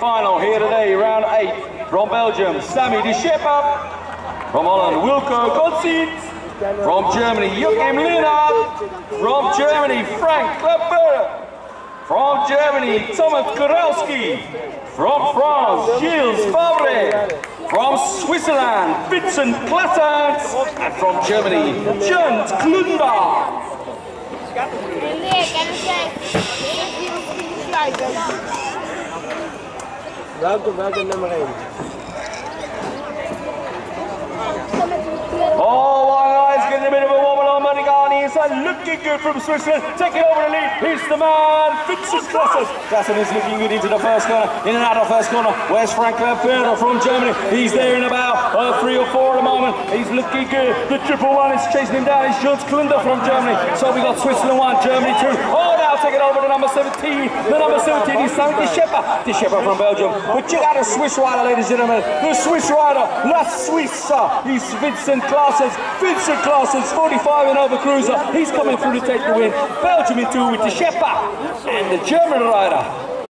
final here today, round eight. From Belgium, Sammy de. From Holland, Wilco Godsits. From Germany, Joachim Leonard. From Germany, Frank Klepper. From Germany, Thomas Kurowski. From France, Gilles Favre. From Switzerland, Vincent Klassens. And from Germany, Jens Klunder. 1. Oh, my guys, getting a bit of a wobble on Madigani. It's looking good from Switzerland. Taking over the lead. He's the man, Vincent Klassen. Klassen is looking good into the first corner. In and out of first corner. Where's Frank Lefebvre from Germany? He's there in about uh, three or four at the moment. He's looking good. The triple one is chasing him down. It's Jules Klunder from Germany. So we got Switzerland one, Germany two. Oh, now taking over to number 17. The number 17 is De Schepper. De Schepper from Belgium. But check out the Swiss rider, ladies and gentlemen. The Swiss rider, La Suisse. He's Vincent Klaasens. Vincent Klaasens, 45 and over cruiser. He's coming through to take the win. Belgium in two with De Schepper. And the German rider,